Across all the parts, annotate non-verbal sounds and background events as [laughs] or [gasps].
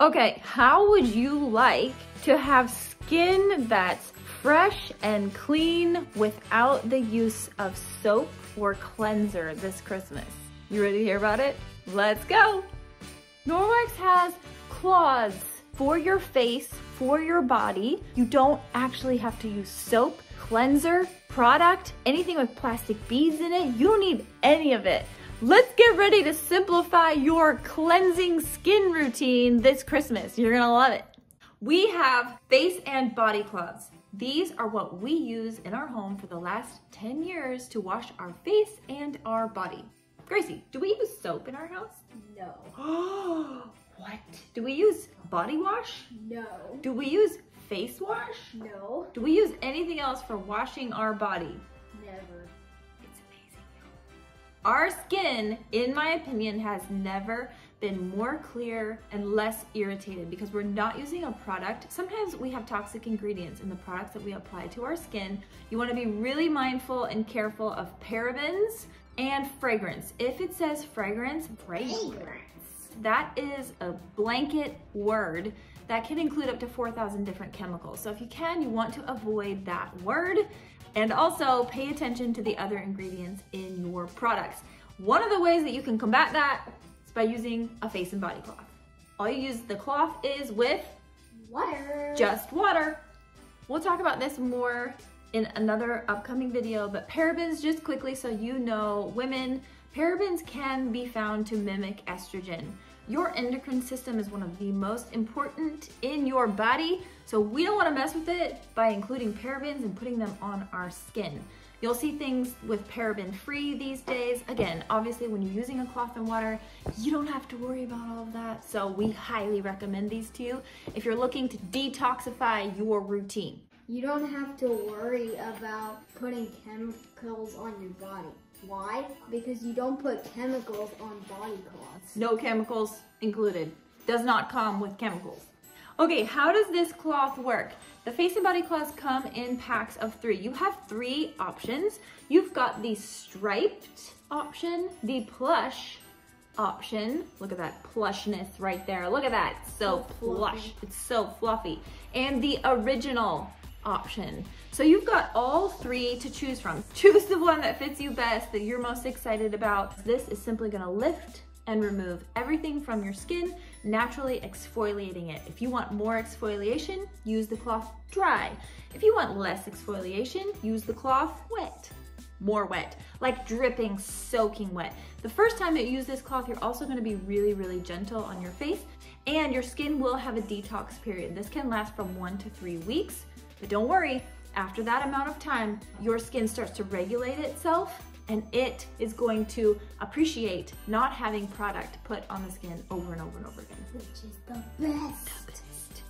Okay, how would you like to have skin that's fresh and clean without the use of soap or cleanser this Christmas? You ready to hear about it? Let's go! Norwex has claws for your face, for your body. You don't actually have to use soap, cleanser, product, anything with plastic beads in it. You don't need any of it. Let's get ready to simplify your cleansing skin routine this Christmas. You're gonna love it. We have face and body cloths. These are what we use in our home for the last 10 years to wash our face and our body. Gracie, do we use soap in our house? No. [gasps] what? Do we use body wash? No. Do we use face wash? No. Do we use anything else for washing our body? Never. Our skin, in my opinion, has never been more clear and less irritated because we're not using a product. Sometimes we have toxic ingredients in the products that we apply to our skin. You wanna be really mindful and careful of parabens and fragrance. If it says fragrance, fragrance, that is a blanket word that can include up to 4,000 different chemicals. So if you can, you want to avoid that word and also pay attention to the other ingredients in your products. One of the ways that you can combat that is by using a face and body cloth. All you use the cloth is with water. Just water. We'll talk about this more in another upcoming video, but parabens, just quickly so you know, women, parabens can be found to mimic estrogen. Your endocrine system is one of the most important in your body, so we don't wanna mess with it by including parabens and putting them on our skin. You'll see things with paraben free these days. Again, obviously when you're using a cloth and water, you don't have to worry about all of that. So we highly recommend these to you if you're looking to detoxify your routine. You don't have to worry about putting chemicals on your body. Why? Because you don't put chemicals on body cloths. No chemicals included. Does not come with chemicals. Okay, how does this cloth work? The face and body cloths come in packs of three. You have three options. You've got the striped option, the plush option. Look at that plushness right there. Look at that, so, so plush. It's so fluffy. And the original option. So you've got all three to choose from. [laughs] Choose the one that fits you best, that you're most excited about. This is simply gonna lift and remove everything from your skin, naturally exfoliating it. If you want more exfoliation, use the cloth dry. If you want less exfoliation, use the cloth wet. More wet, like dripping, soaking wet. The first time that you use this cloth, you're also gonna be really, really gentle on your face and your skin will have a detox period. This can last from one to three weeks. But don't worry, after that amount of time, your skin starts to regulate itself and it is going to appreciate not having product put on the skin over and over and over again. Which is the best. The best.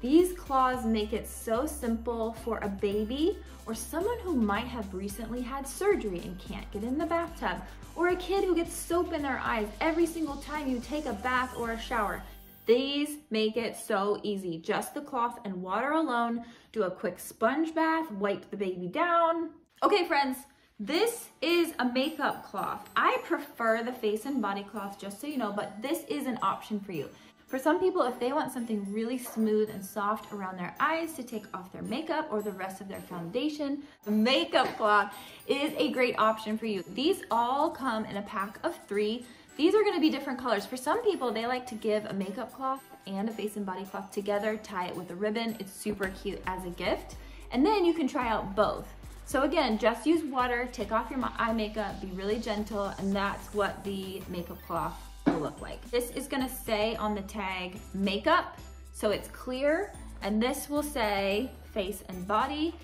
These claws make it so simple for a baby or someone who might have recently had surgery and can't get in the bathtub, or a kid who gets soap in their eyes every single time you take a bath or a shower. These make it so easy. Just the cloth and water alone. Do a quick sponge bath, wipe the baby down. Okay, friends, this is a makeup cloth. I prefer the face and body cloth, just so you know, but this is an option for you. For some people, if they want something really smooth and soft around their eyes to take off their makeup or the rest of their foundation, the makeup cloth is a great option for you. These all come in a pack of three. These are gonna be different colors. For some people, they like to give a makeup cloth and a face and body cloth together, tie it with a ribbon. It's super cute as a gift. And then you can try out both. So again, just use water, take off your eye makeup, be really gentle, and that's what the makeup cloth will look like. This is gonna say on the tag makeup, so it's clear, and this will say face and body,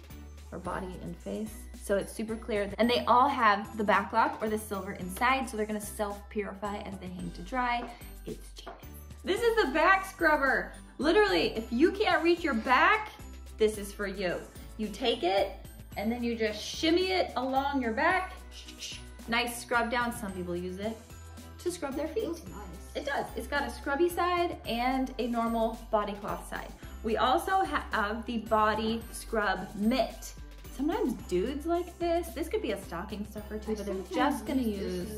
or body and face so it's super clear. And they all have the BacLock or the silver inside, so they're gonna self-purify as they hang to dry. It's genius. This is the back scrubber. Literally, if you can't reach your back, this is for you. You take it, and then you just shimmy it along your back. Nice scrub down. Some people use it to scrub their feet. Nice. It does. It's got a scrubby side and a normal body cloth side. We also have the body scrub mitt. Sometimes dudes like this. This could be a stocking stuffer too, but they're just gonna use,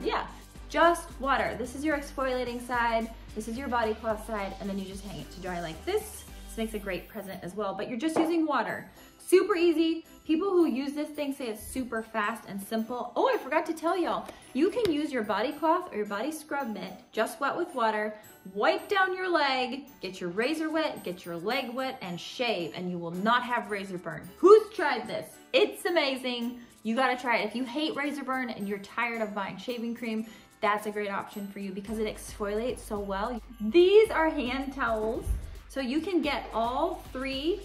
yeah, just water. This is your exfoliating side. This is your body cloth side, and then you just hang it to dry like this. This makes a great present as well, but you're just using water. Super easy. People who use this thing say it's super fast and simple. Oh, I forgot to tell y'all, you can use your body cloth or your body scrub mitt, just wet with water, wipe down your leg, get your razor wet, get your leg wet, and shave, and you will not have razor burn. Who's tried this? It's amazing. You gotta try it. If you hate razor burn and you're tired of buying shaving cream, that's a great option for you because it exfoliates so well. These are hand towels. So you can get all three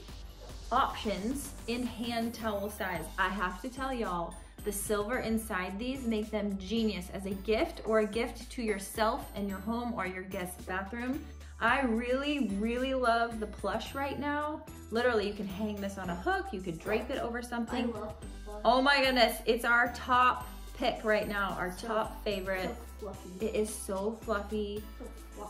options in hand towel size. I have to tell y'all, the silver inside these make them genius as a gift or a gift to yourself and your home or your guest bathroom. I really, really love the plush right now. Literally, you can hang this on a hook, you could drape it over something. Oh my goodness, it's our top pick right now, our so, top favorite. So it is so fluffy. So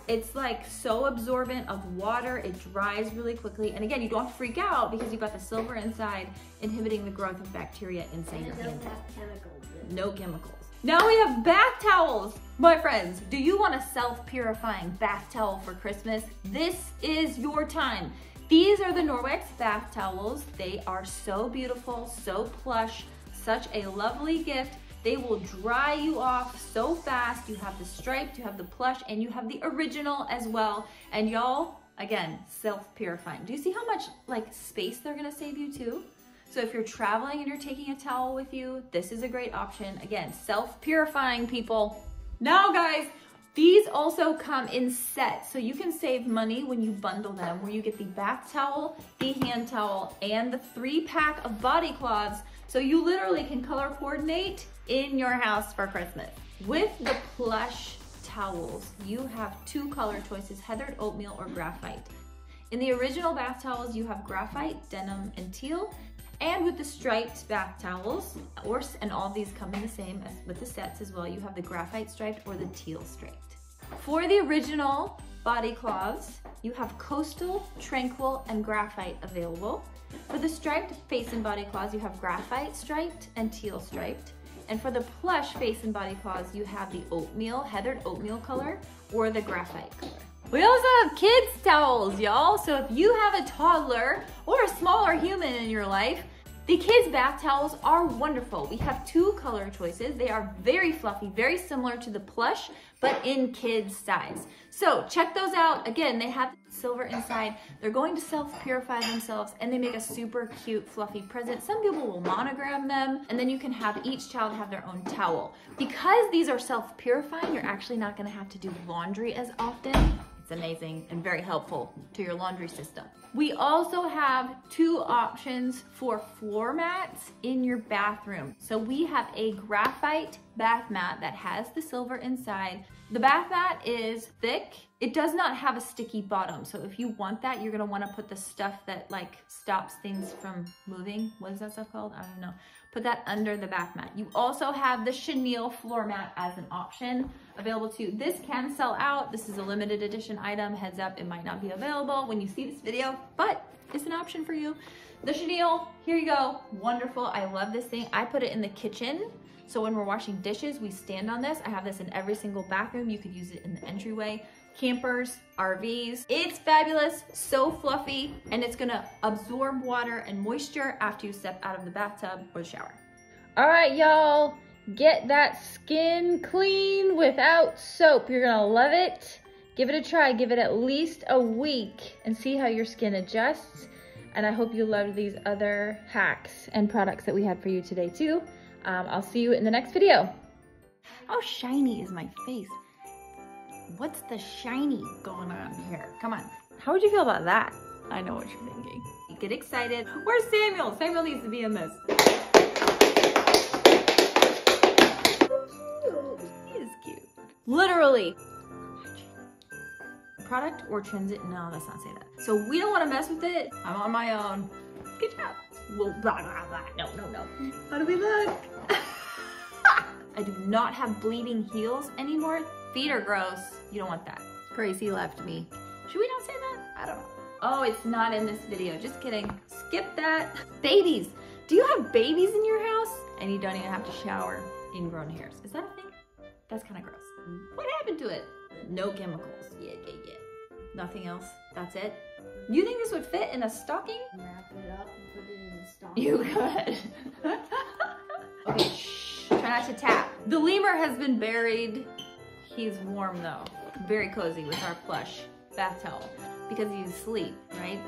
it's like so absorbent of water, it dries really quickly. And again, you don't freak out because you've got the silver inside inhibiting the growth of bacteria inside your hand. Chemicals no chemicals. Now we have bath towels. My friends, do you want a self-purifying bath towel for Christmas? This is your time. These are the Norwex bath towels. They are so beautiful, so plush, such a lovely gift. They will dry you off so fast. You have the striped, you have the plush, and you have the original as well. And y'all, again, self-purifying. Do you see how much like space they're gonna save you too? So if you're traveling and you're taking a towel with you, this is a great option. Again, self-purifying people. Now guys, these also come in sets, so you can save money when you bundle them, where you get the bath towel, the hand towel, and the three pack of body cloths, so you literally can color coordinate in your house for Christmas. With the plush towels, you have two color choices, heathered oatmeal or graphite. In the original bath towels, you have graphite, denim, and teal. And with the striped bath towels, or, and all these come in the same as with the sets as well, you have the graphite striped or the teal striped. For the original body cloths, you have coastal, tranquil, and graphite available. For the striped face and body cloths, you have graphite striped and teal striped. And for the plush face and body cloths, you have the oatmeal, heathered oatmeal color or the graphite color. We also have kids towels, y'all. So if you have a toddler or a smaller human in your life, the kids bath towels are wonderful. We have two color choices. They are very fluffy, very similar to the plush, but in kids size. So check those out. Again, they have silver inside. They're going to self-purify themselves and they make a super cute fluffy present. Some people will monogram them and then you can have each child have their own towel. Because these are self-purifying, you're actually not gonna have to do laundry as often. It's amazing and very helpful to your laundry system. We also have two options for floor mats in your bathroom. So we have a graphite bath mat that has the silver inside. The bath mat is thick. It does not have a sticky bottom. So if you want that, you're gonna wanna put the stuff that like stops things from moving. What is that stuff called? I don't know. Put that under the bath mat. You also have the chenille floor mat as an option available too. This can sell out. This is a limited edition item. Heads up, it might not be available when you see this video, but it's an option for you. The chenille, here you go. Wonderful. I love this thing. I put it in the kitchen. So when we're washing dishes, we stand on this. I have this in every single bathroom. You could use it in the entryway campers, RVs. It's fabulous, so fluffy, and it's gonna absorb water and moisture after you step out of the bathtub or the shower. All right, y'all, get that skin clean without soap. You're gonna love it. Give it a try, give it at least a week and see how your skin adjusts. And I hope you loved these other hacks and products that we had for you today too. Um, I'll see you in the next video. How shiny is my face? What's the shiny going on here? Come on. How would you feel about that? I know what you're thinking. Get excited. Where's Samuel? Samuel needs to be in this. He is cute. Literally. Product or transit? No, let's not say that. So we don't want to mess with it. I'm on my own. Good job. Well, blah, blah, blah. No, no, no. How do we look? [laughs] I do not have bleeding heels anymore. Feet are gross. You don't want that. Gracie left me. Should we not say that? I don't know. Oh, it's not in this video. Just kidding. Skip that. [laughs] Babies. Do you have babies in your house? And you don't even have to shower ingrown hairs. Is that a thing? That's kind of gross. Mm. What happened to it? No chemicals. Yeah, yeah, yeah. Nothing else? That's it? You think this would fit in a stocking? Wrap it up and put it in a stocking. You could. okay, [laughs] shh. [laughs] Try not to tap. The lemur has been buried He's warm though, very cozy with our plush bath towel because he's asleep, right?